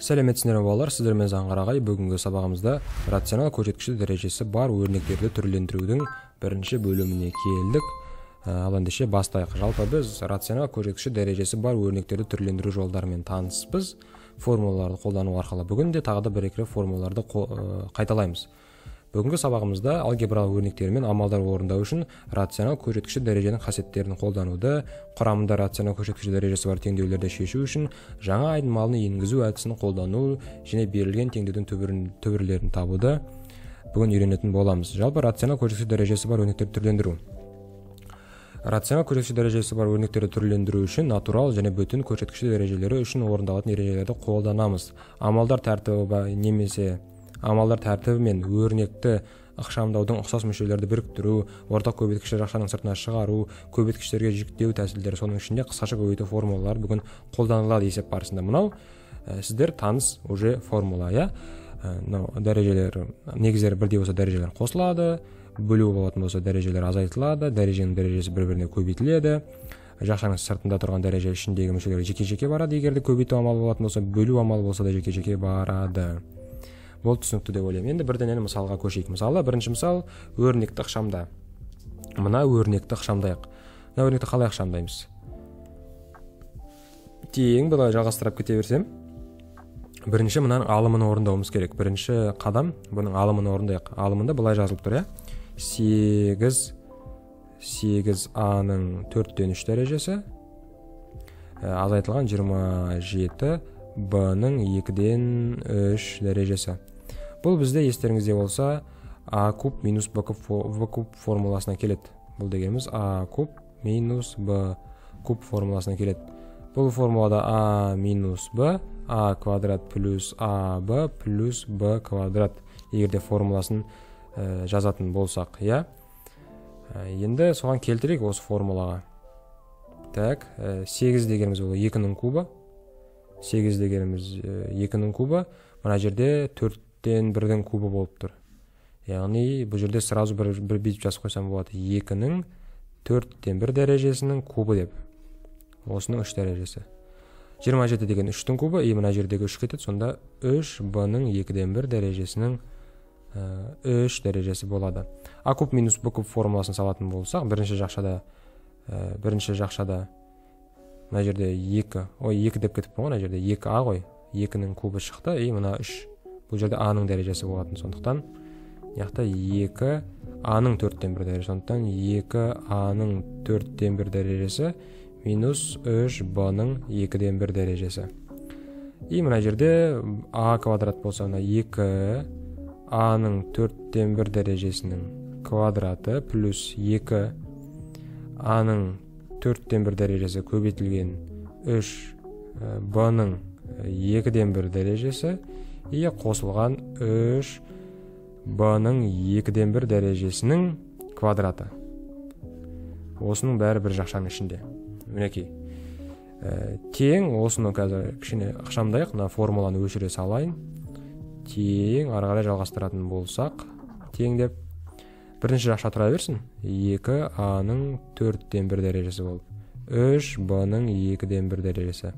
сәлеметсіңдер ме балалар? Сіздермен заңғар ағай бүгінгі сабағымызда рационал көрсеткіші дәрежесі бар өрнектерді түрлендірудің бірінші бөліміне келдік. Ә, ал ендеше бастайық. Жалпы біз рационал көрсеткіші дәрежесі бар өрнектерді түрлендіру жолдарымен таныспыз. Формулаларды қолдану арқылы бүгін де тағы да бір екі формулаларды қайталаймыз. Бүгінгі сабағымызда алгебралық өрнектер мен амалдар орындау үшін рационал көрсеткіші дәреженің қасиеттерін қолдануды құрамында рационал көрсеткіші дәрежесі бар теңдеулерді шешу үшін жаңа айнымалыны енгізу әдісін қолдану және берілген теңдеудің түбірлерін табуды бүгін үйренетін боламыз. Жалпы рационал көрсеткіші дәрежесі бар өрнектерді түрлендіру. Рационал көрсеткіші дәрежесі бар өрнектерді түрлендіру үшін натурал және бүтін көрсеткіші дәрежелері үшін орындалатын ережелерді қолданамыз. Амалдар тәртібі немесе амалдар тәртібі мен өрнекті ықшамдаудың ұқсас мүшелерді біріктіру ортақ көбейткіштер ақшаның сыртына шығару көбейткіштерге жіктеу тәсілдері соның ішінде қысқаша көбейту формулалары бүгін қолданылады есеп барысында. Мынау ә, сіздер таныс уже формула иә? Мынау дәрежелер негіздері бірдей болса дәрежелер қосылады бөлу болатын болса дәрежелер азайтылады дәреженің дәрежесі бір біріне көбейтіледі. Жақшаның сыртында тұрған дәреже ішіндегі мүшелер жеке жеке барады егер де көбейту амалы болатын болса бөлу амалы болса да жеке жеке барады. Бұл түсінікті деп ойлаймын. Енді бірден мысалға көшейік. Мысалы бірінші мысал өрнекті ықшамда мына өрнекті ықшамдайық. Мына өрнекті қалай ықшамдаймыз? Тең былай жалғастырып кете берсем. Бірінші мынаның алымын орындауымыз керек. Бірінші қадам бұның алымын орындайық. Алымында былай жазылып тұр иә? Сегіз сегіз аның төрттен үш дәрежесі азайтылған жиырма жеті б-ның екіден үш дәрежесі. Бұл бізде естеріңізде болса а куб минус б куб, формуласына келеді. Бұл дегеніміз а куб минус б куб формуласына келеді. Бұл формулада а минус б а квадрат плюс а б плюс б квадрат. Егерде формуласын ә, жазатын болсақ иә? Ә, енді соған келтірейік осы формулаға. Так ә, сегіз дегеніміз ол екінің кубы. Сегіз дегеніміз екінің кубы. Мына жерде төрт төрттен бірдің кубы болып тұр. Яғни бұл жерде сразу бір, бір бүйтіп жазып қойсам болады. Екінің төрттен бір дәрежесінің кубы деп. Осының үш дәрежесі. жиырма жеті деген үштің кубы и мына жердегі үш кетеді. Сонда үш б ның екіден бір дәрежесінің үш дәрежесі болады. А куб минус б куб формуласын салатын болсақ бірінші жақшада ә, бірінші жақшада мына жерде екі ой екі деп кетіппін ғой мына жерде екі а ғой. Екінің кубы шықты и мына үш бұл жерде а ның дәрежесі болатын сондықтан мына жақта екі а ның төрттен бір дәрежесі сондықтан екі а ның төрттен бір дәрежесі минус үш б ның екіден бір дәрежесі. И мына жерде а квадрат болса мына екі а ның төрттен бір дәрежесінің квадраты плюс екі а ның төрттен бір дәрежесі көбейтілген үш б ның екіден бір дәрежесі и қосылған үш б ның екіден бір дәрежесінің квадраты. Осының бәрі бір жақшаның ішінде. Мінекей ә, тең осыны қазір кішкене ықшамдайық мына формуланы өшіре салайын. Тең ары қарай жалғастыратын болсақ тең деп бірінші жақша тұра берсін. Екі а ның төрттен бір дәрежесі болып. Үш б ның екіден бір дәрежесі.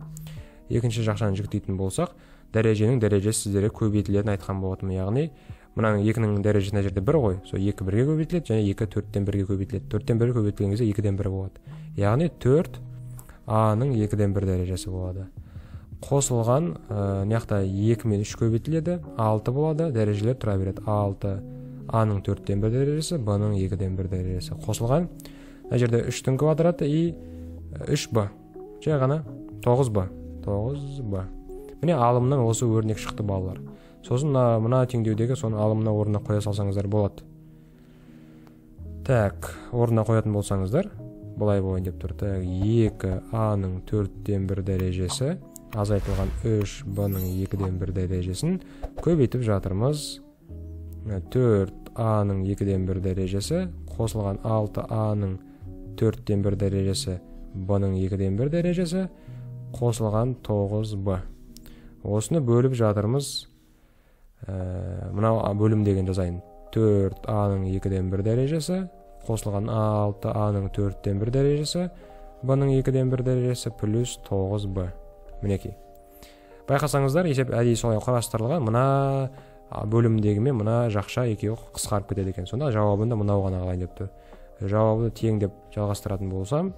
Екінші жақшаны жүктейтін болсақ дәреженің дәрежесі сіздерге көбейтілетінін айтқан болатынмын. Яғни мынаның екінің дәрежесі мына жерде бір ғой. Сол екі бірге көбейтіледі және екі төрттен бірге көбейтіледі. Төрттен бірге көбейтілген кезде екіден бір болады. Яғни төрт а-ның екіден бір дәрежесі болады. Қосылған ә, мына жақта екі мен үш көбейтіледі алты болады дәрежелер тұра береді. Алты а-ның төрттен бір дәрежесі б-ның екіден бір дәрежесі. Қосылған мына жерде үштің квадраты и үш б. Жай ғана тоғыз б. Тоғыз б. Міне алымнан осы өрнек шықты балалар. Сосын мына мына теңдеудегі соны алымына орнына қоя салсаңыздар болады. Так орнына қоятын болсаңыздар былай болайын деп тұр. Так екі а ның төрттен бір дәрежесі азайтылған үш б ның екіден бір дәрежесін көбейтіп жатырмыз. Төрт а ның екіден бір дәрежесі қосылған алты а ның төрттен бір дәрежесі б ның екіден бір дәрежесі қосылған тоғыз б. Осыны бөліп жатырмыз. Ә, мынау бөлім деген жазайын төрт а ның екіден бір дәрежесі қосылған алты а ның төрттен бір дәрежесі б ның екіден бір дәрежесі плюс тоғыз б. Мінекей байқасаңыздар есеп әдейі солай құрастырылған мына бөлімдегі мен мына жақша екеуі қысқарып кетеді екен. Сонда жауабында мынау ғана қалайын депті. Жауабы тең деп жалғастыратын болсам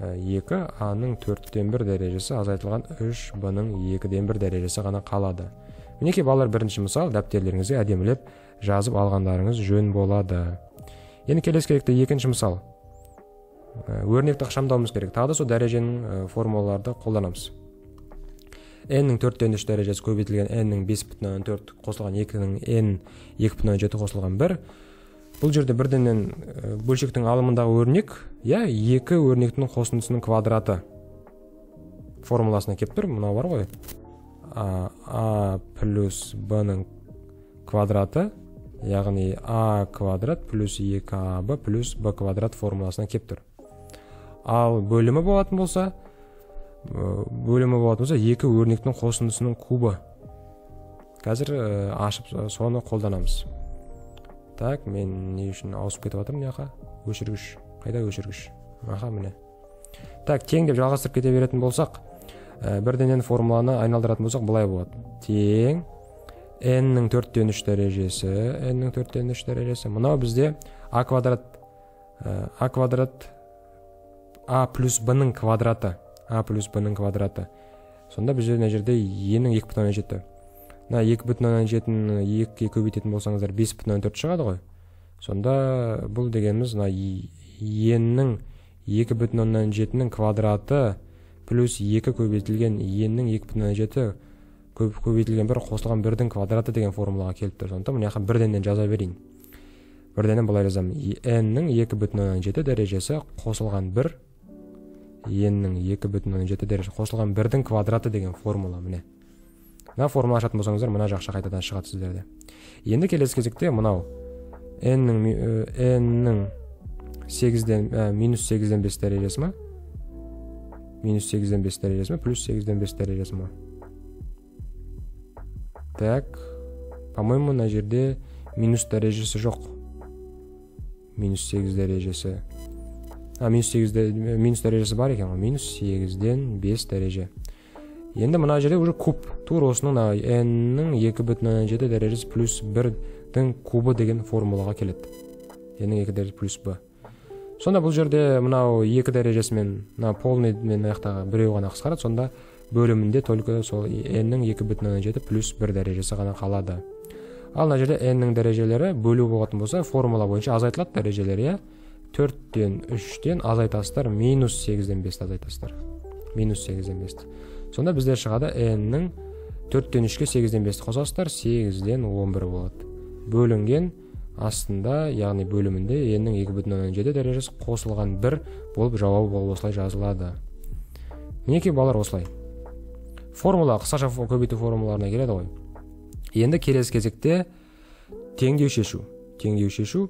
екі аның төрттен бір дәрежесі азайтылған үш б-ның екіден бір дәрежесі ғана қалады. Мінекей балалар бірінші мысал дәптерлеріңізге әдемілеп жазып алғандарыңыз жөн болады. Енді келесі керекті екінші мысал. Өрнекті ықшамдауымыз керек. Тағы да сол дәреженің формулаларды қолданамыз. N-нің төрттен үш дәрежесі көбейтілген n-нің бес бүтін оннан төрт қосылған екінің n екі бүтін оннан жеті қосылған бір. Бұл жерде бірденен бөлшектің алымындағы өрнек иә екі өрнектің қосындысының квадраты формуласына келіп тұр. Мынау бар ғой. А, а плюс б ның квадраты яғни а квадрат плюс екі аб плюс б квадрат формуласына келіп тұр. Ал бөлімі болатын болса бөлімі болатын болса екі өрнектің қосындысының кубы. Қазір ашып соны қолданамыз. Так мен не үшін ауысып кетіп жатырмын мына жаққа. Өшіргіш. Қайда өшіргіш? Аха міне. Так тең деп жалғастырып кете беретін болсақ ә, бірденен формуланы айналдыратын болсақ былай болады. Тең. N-нің төрттен үш дәрежесі. N-нің төрттен үш дәрежесі. Мынау бізде а квадрат ә, а квадрат а плюс б ның квадраты. А плюс б ның квадраты. Сонда бізде мына жерде е-нің екі бүтін оннан жеті. Мына екі бүтін оннан жетіні екіге көбейтетін болсаңыздар бес бүтін оннан төрт шығады ғой. Сонда бұл дегеніміз мына еннің екі бүтін оннан жетінің квадраты плюс екі көбейтілген еннің екі бүтін оннан жеті көбейтілген бір қосылған бірдің квадраты деген формулаға келіп тұр сондықтан мына жаққа бірденнен жаза берейін. Бірденен былай жазамын. Ннің екі бүтін оннан жеті дәрежесі қосылған бір ннің екі бүтін оннан жеті дәрежесі қосылған бірдің квадраты деген формула міне. Мына формула ашатын болсаңыздар мына жақша қайтадан шығады сіздерде. Енді келесі кезекте мынау ннің ннің сегізден минус сегізден бес дәрежесі ма? Минус сегізден бес дәрежесі ма? Плюс сегізден бес дәрежесі ма? Так по моему мына жерде минус дәрежесі жоқ. Минус сегіз дәрежесі. А минус сегіз минус дәрежесі бар екен ғой. Минус сегізден бес дәреже. Енді мына жерде уже куб. Тура осының n-нің екі бүтін оннан жеті дәрежесі плюс бірдің кубы деген формулаға келеді. N-нің екі дәрежесі плюс б. Сонда бұл жерде мынау екі дәрежесімен мына полный мен мына жақтағы біреу ғана қысқарады сонда бөлімінде только сол n-нің екі бүтін оннан жеті плюс бір дәрежесі ғана қалады. Ал мына жерде n-нің дәрежелері бөлу болатын болса формула бойынша азайтылады дәрежелері иә? Төрттен үштен азайтасыздар минус сегізден бесті азайтасыздар. Минус сегізден бесті. Сонда бізде шығады n-нің төрттен үшке сегізден бесті қосасыздар сегізден он бір болады. Бөлінген астында яғни бөлімінде n-нің екі бүтін оннан жеті дәрежесі қосылған бір болып жауабы болып осылай жазылады. Мінекей балалар осылай. Формула қысқаша көбейту формулаларына келеді ғой. Енді келесі кезекте теңдеу шешу. Теңдеу шешу.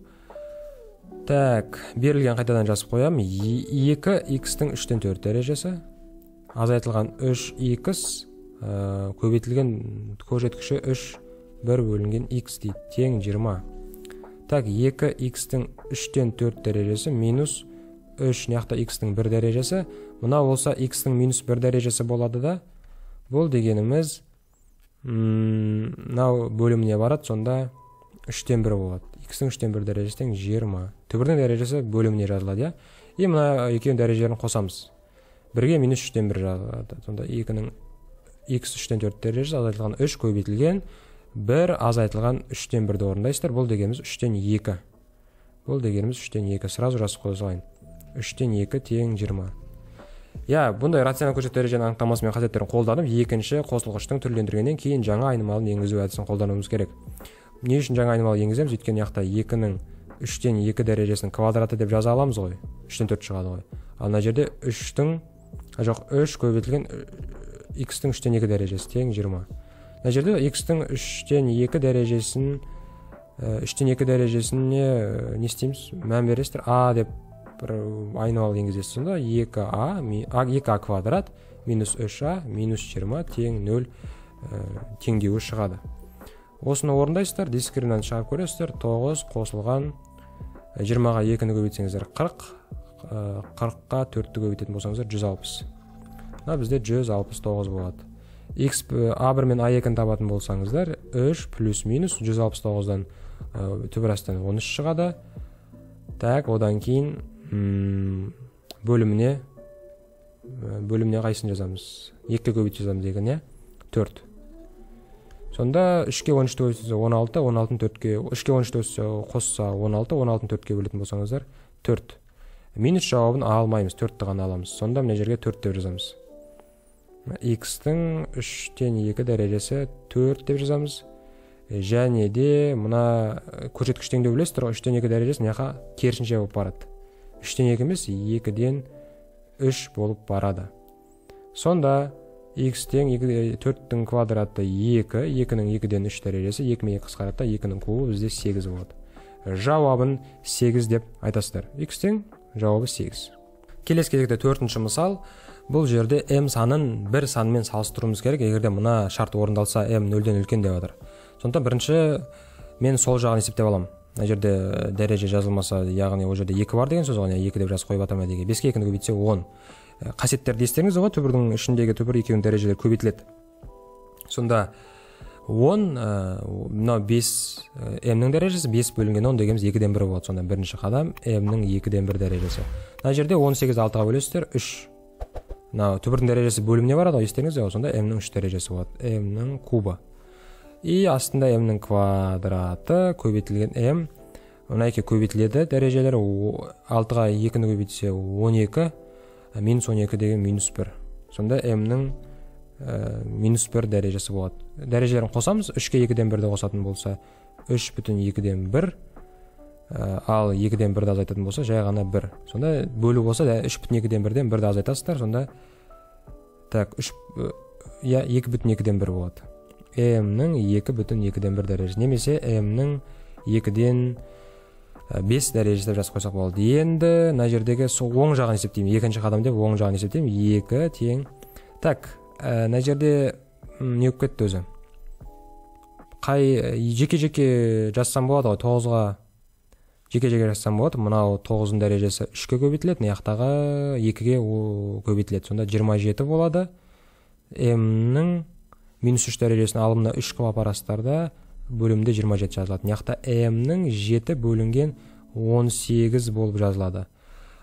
Так берілген қайтадан жазып қоямын екі x-тің үштен төрт дәрежесі. Азайтылған үш x ә, көбейтілген көрсеткіші үш бір бөлінген x дейді. Тең жиырма. Так екі x-тің үштен төрт дәрежесі минус үш мына жақта x-тің бір дәрежесі. Мынау болса x-тің минус бір дәрежесі болады да. Бұл дегеніміз мынау бөліміне барады сонда үштен бір болады. X-тің үштен бір дәрежесі тең жиырма. Түбірдің дәрежесі бөліміне жазылады иә. И мына екеуінің дәрежелерін қосамыз. Бірге минус үштен бір жазылады сонда екінің x үштен төрт дәрежесі азайтылған үш көбейтілген бір азайтылған үштен бірді орындайсыздар. Бұл дегеніміз үштен екі. Бұл дегеніміз үштен екі. Сразу жазып қоя салайын. Үштен екі тең жиырма. Иә бұндай рационал көрсету дәреженің анықтамасы мен қасиеттерін қолданып екінші қосылғыштың түрлендіргеннен кейін жаңа айнымалын енгізу әдісін қолдануымыз керек. Не үшін жаңа айнымалы енгіземіз? Өйткені мына жақта екінің үштен екі дәрежесінің квадраты деп жаза аламыз ғой. Үштен төрт шығады ғой. Ал мына жерде үштің жоқ үш көбейтілген x-тің үштен екі дәрежесі тең жиырма. Мына жерде x-тің үштен екі дәрежесін үштен екі дәрежесіне не істейміз? Мән бересіздер? А деп бір айнымалы енгізесіз сонда. Екі а екі а квадрат минус үш а минус жиырма тең нөл теңдеуі шығады. Осыны орындайсыздар дискриминант шығарып көресіздер. Тоғыз қосылған жиырмаға екіні көбейтсеңіздер қырық. Қырыққа төртті көбейтетін болсаңыздар жүз алпыс. Мына бізде жүз алпыс тоғыз болады. X а бір мен а екіні табатын болсаңыздар үш плюс минус жүз алпыс тоғыздан түбір астан он үш шығады. Так одан кейін бөліміне бөліміне қайсысын жазамыз? екіге көбейтіп жазамыз екіні иә төрт. Сонда үшке он үшті бөлсе он алты он алтыны төртке үшке он үшті қосса он алты он алтыны төртке бөлетін болсаңыздар төрт. Минус жауабын ала алмаймыз төртті ғана аламыз. Сонда мына жерге төрт деп жазамыз. X-тің үштен екі дәрежесі төрт деп жазамыз. Және де мына көрсеткіш теңдеу білесіздер ғой үштен екі дәрежесі мына жаққа керісінше болып барады. Үштен екі емес екіден үш болып барады. Сонда x тең төрттің квадраты екі екінің екіден үш дәрежесі екі мен екі қысқарады да екінің кубы бізде сегіз болады. Жауабын сегіз деп айтасыздар. X тең жауабы сегіз. Келесі кезекте төртінші мысал. Бұл жерде m санын бір санмен салыстыруымыз керек егерде мына шарт орындалса m нөлден үлкен деп жатыр. Сондықтан бірінші мен сол жағын есептеп аламын. Мына жерде дәреже жазылмаса яғни ол жерде екі бар деген сөз ғой екі деп жазып қойып жатырмын деге беске екіні көбейтсе он. Қасиеттерді естідіңіздер ғой түбірдің ішіндегі түбір екеуінің дәрежелері көбейтіледі. Сонда он мынау бес мнің дәрежесі бес бөлінген он дегеніміз екіден бір болады сонда бірінші қадам мнің екіден бір дәрежесі. Мына жерде он сегізді алтыға бөлесіздер үш. Мынау түбірдің дәрежесі бөліміне барады ғой естідіңіздер ғой сонда мнің үш дәрежесі болады мнің кубы. И астында м-нің квадраты көбейтілген м мына көбейтіледі дәрежелері алтыға екіні көбейтсе он екі минус он екі деген минус бір. Сонда м-нің ә, минус бір дәрежесі болады. Дәрежелерін қосамыз үшке екіден бірді қосатын болса үш бүтін екіден бір. Ә, ал екіден бірді азайтатын болса жай ғана бір. Сонда бөлу болса үш бүтін екіден бірден бірді азайтасыздар сонда так үш иә екі бүтін екіден бір болады. М-нің екі бүтін екіден бір дәрежесі. Немесе м-нің екіден бес дәрежесі деп жазып қойсақ болады. Енді мына жердегі сол оң жағын есептеймін. Екінші қадам деп оң жағын есептеймін. Екі тең. Так мына жерде не болып кетті өзі. Қай жеке жеке жазсам болады ғой тоғызға. Жеке жеке жазсам болады. Мынау тоғыздың дәрежесі үшке көбейтіледі мына жақтағы екіге көбейтіледі. Сонда жиырма жеті болады. М-нің минус үш дәрежесін алымына үш қылып апарасыздар да бөлімде жиырма жеті жазылады. Мына жақта м-нің жеті бөлінген он сегіз болып жазылады.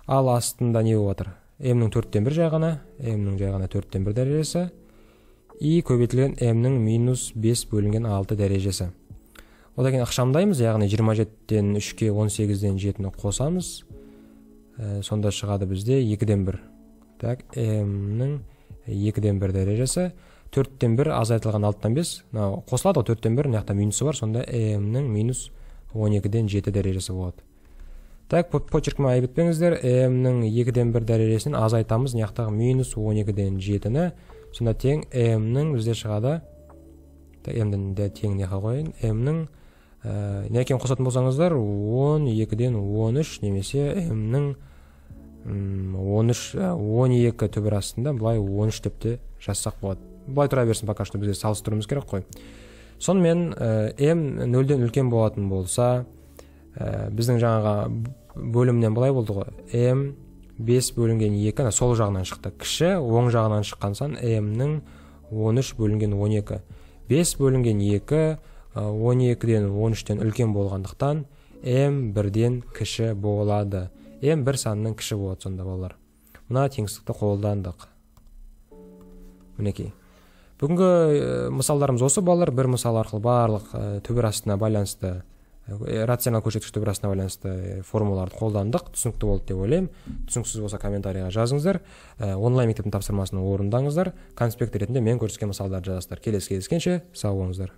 Ал астында не болып жатыр м-нің төрттен бір жай ғана м-нің жай ғана төрттен бір дәрежесі и көбейтілген м-нің минус бес бөлінген алты дәрежесі. Одан кейін ықшамдаймыз яғни жиырма жетіден үшке он сегізден жетіні қосамыз. Ә, сонда шығады бізде екіден бір. Так м-нің екіден бір дәрежесі. Төрттен бір азайтылған алтыдан бес. Мынау қосылады ғой төрттен бір мына жақта минусы бар. Сонда мнің минус он екіден жеті дәрежесі болады. Так почеркіме айып етпеңіздер мнің екіден бір дәрежесін азайтамыз. Мына жақтағы минус он екіден жетіні. Сонда тең мнің бізде шығады. Мді де тең жаққа қояйын. Мнің не екенін қосатын болсаңыздар он екіден он үш немесе мнің он үш он екі түбір астында былай он үш деп те жазсақ болады. Былай тұра берсін пока что бізге салыстыруымыз керек қой. Сонымен ә, м нөлден үлкен болатын болса ә, біздің жаңағы бөлімнен былай болды ғой. М бес бөлінген екі сол жағынан шықты. Кіші оң жағынан шыққан сан м-нің он үш бөлінген он екі. Бес бөлінген екі он екіден он үштен үлкен болғандықтан м бірден кіші болады. М бір санның кіші болады сонда балалар. Мына теңсіздікті қолдандық. Мінекей. Бүгінгі мысалдарымыз осы балалар. Бір мысал арқылы барлық түбір астына байланысты рационал көрсеткіш түбір астына байланысты формулаларды қолдандық түсінікті болды деп ойлаймын. Түсініксіз болса комментарийға жазыңыздар. Ә, онлайн мектептің тапсырмасын орындаңыздар. Конспект ретінде мен көрсеткен мысалдарды жазасыздар. Келесі кездескенше сау болыңыздар.